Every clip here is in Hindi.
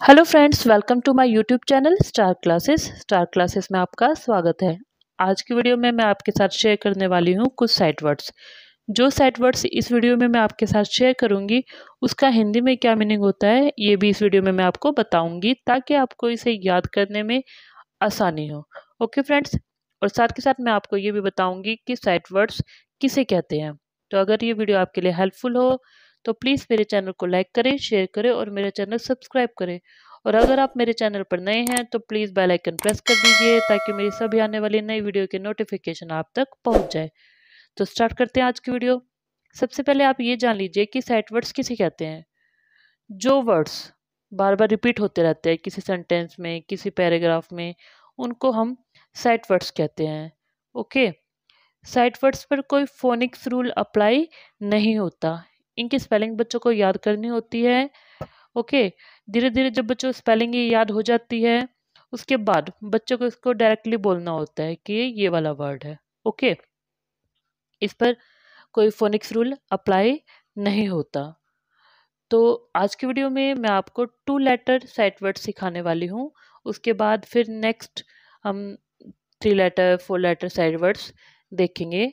Hello friends welcome to my YouTube channel star classes star classes में आपका स्वागत है। आज की वीडियो में मैं आपके साथ शेयर करने वाली हूँ कुछ साइट वर्ड्स जो साइट वर्ड्स इस वीडियो में मैं आपके साथ शेयर करूँगी, उसका हिंदी में क्या मीनिंग होता है, ये भी इस वीडियो में मैं आपको बताऊँगी, ताकि आपको इसे याद करने में आसानी हो। ओके फ्रेंड्स और साथ के साथ मैं आपको ये भी बताऊँगी कि साइट वर्ड्स किसे कहते हैं। तो अगर ये वीडियो आपके लिए हेल्पफुल हो तो प्लीज़ मेरे चैनल को लाइक करें, शेयर करें और मेरे चैनल सब्सक्राइब करें। और अगर आप मेरे चैनल पर नए हैं तो प्लीज़ बेल आइकन प्रेस कर दीजिए ताकि मेरी सभी आने वाली नई वीडियो के नोटिफिकेशन आप तक पहुँच जाए। तो स्टार्ट करते हैं आज की वीडियो। सबसे पहले आप ये जान लीजिए कि साइट वर्ड्स किसे कहते हैं? जो वर्ड्स बार बार रिपीट होते रहते हैं, किसी सेंटेंस में, किसी पैराग्राफ में, उनको हम साइट वर्ड्स कहते हैं। ओके? साइट वर्ड्स पर कोई फोनिक्स रूल अप्लाई नहीं होता। इनकी स्पेलिंग बच्चों को याद करनी होती है। ओके धीरे धीरे जब बच्चों स्पेलिंग ये याद हो जाती है, उसके बाद बच्चों को इसको डायरेक्टली बोलना होता है कि ये वाला वर्ड है। ओके इस पर कोई फोनिक्स रूल अप्लाई नहीं होता। तो आज की वीडियो में मैं आपको टू लेटर साइट वर्ड सिखाने वाली हूँ। उसके बाद फिर नेक्स्ट हम three letter four letter sight words देखेंगे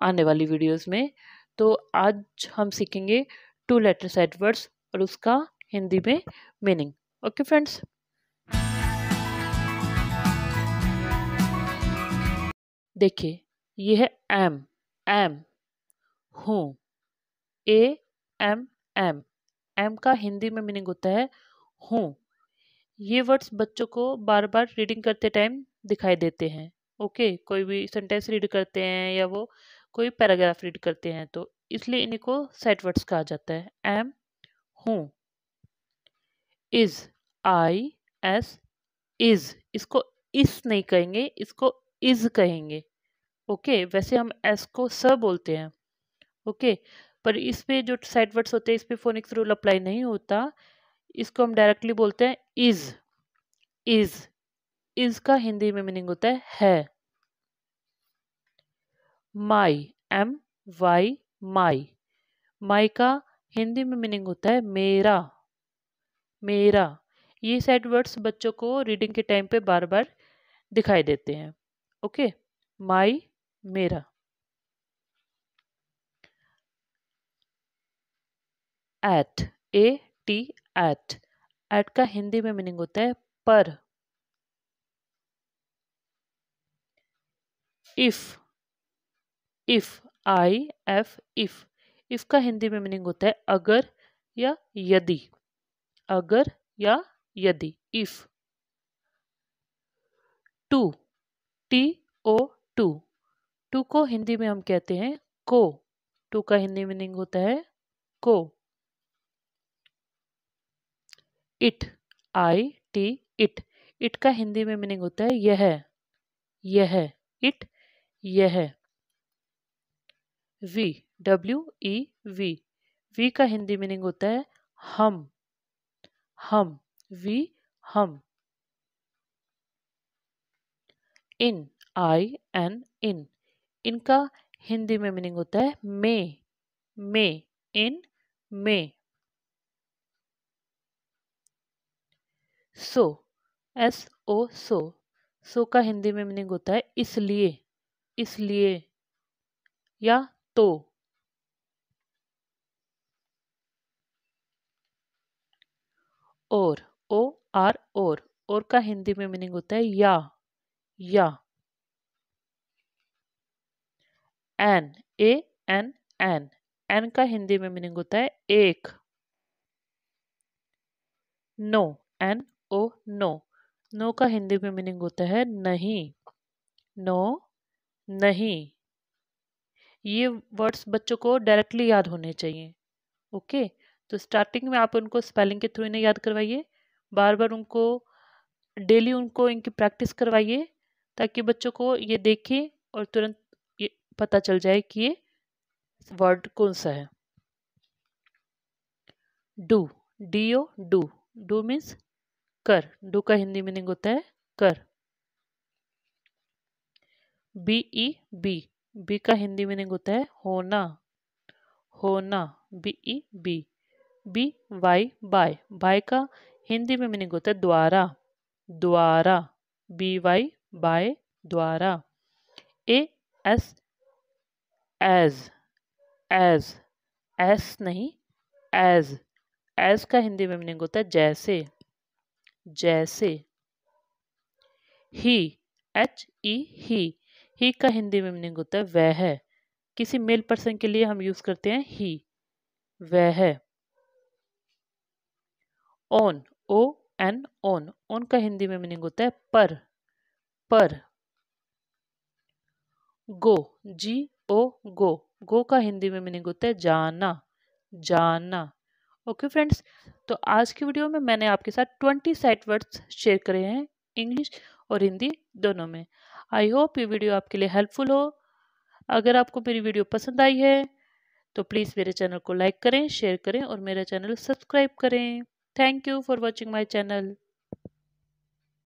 आने वाली वीडियोस में। तो आज हम सीखेंगे टू लेटर साइड वर्ड्स और उसका हिंदी में मीनिंग ओके फ्रेंड्स देखिए, ये है एम एम हूँ. ए एम एम एम का हिंदी में मीनिंग होता है हूँ. ये वर्ड्स बच्चों को बार बार रीडिंग करते टाइम दिखाई देते हैं. ओके कोई भी सेंटेंस रीड करते हैं या वो कोई पैराग्राफ रीड करते हैं तो इसलिए इन्हीं को सेट वर्ड्स कहा जाता है। एम हूँ, इज़, आई, एस, इज़। इसको इस नहीं कहेंगे, इसको इज़ कहेंगे। ओके, वैसे हम एस को स बोलते हैं। ओके, पर इस पे जो साइड वर्ड्स होते हैं, इस पे फोनिक्स रूल अप्लाई नहीं होता। इसको हम डायरेक्टली बोलते हैं इज़। इज़ इज़ का हिंदी में मीनिंग होता है है। माई एम वाई माई माई का हिंदी में मीनिंग होता है मेरा मेरा। ये सेट वर्ड्स बच्चों को रीडिंग के टाइम पे बार बार दिखाई देते हैं। ओके माई मेरा। At A T at at का हिंदी में मीनिंग होता है पर। If if I F if if का हिंदी में मीनिंग होता है अगर या यदि। अगर या यदि। If to T O to to को हिंदी में हम कहते हैं को। टू का हिंदी मीनिंग होता है को। It I T it it का हिंदी में मीनिंग होता है यह। यह. इट यह। We W E we we का हिंदी मीनिंग होता है हम। हम वी हम। In I N in. इनका हिंदी में मीनिंग होता है मे। मे, इन, मे। सो एस ओ सो। सो का हिंदी में मीनिंग होता है इसलिए। इसलिए। या तो। और, ओ, आर, और। और का हिंदी में मीनिंग होता है या या। An A N an an an Hindi में मीनिंग होता है एक। No N O no no का हिंदी में मीनिंग होता है नहीं। नो नहीं। ये वर्ड्स बच्चों को डायरेक्टली याद होने चाहिए। ओके तो स्टार्टिंग में आप उनको स्पेलिंग के थ्रू इन्हें याद करवाइए। बार बार उनको डेली उनको इनकी प्रैक्टिस करवाइए, ताकि बच्चों को ये देखें और तुरंत ये पता चल जाए कि ये वर्ड कौन सा है। Do D O do do means कर. डू का हिंदी मीनिंग होता है कर। बी ई बी बी का हिंदी मीनिंग होता है होना होना, B E be B Y by by का हिंदी में मीनिंग होता है द्वारा द्वारा, बी वाई बाय द्वारा, A S as as S नहीं एज एज का हिंदी में मीनिंग होता है जैसे जैसे, ही, एच ई, ही ही का हिंदी में मीनिंग होता है वह है। किसी मेल पर्सन के लिए हम यूज़ करते हैं ही वह on O N on on का हिंदी में मीनिंग होता है पर पर। गो जी ओ गो गो का हिंदी में मीनिंग होता है जाना जाना। ओके okay फ्रेंड्स तो आज की वीडियो में मैंने आपके साथ ट्वेंटी साइट वर्ड्स शेयर करे हैं इंग्लिश और हिंदी दोनों में। आई होप ये वीडियो आपके लिए हेल्पफुल हो। अगर आपको मेरी वीडियो पसंद आई है तो प्लीज़ मेरे चैनल को लाइक करें शेयर करें और मेरा चैनल सब्सक्राइब करें। Thank you for watching my channel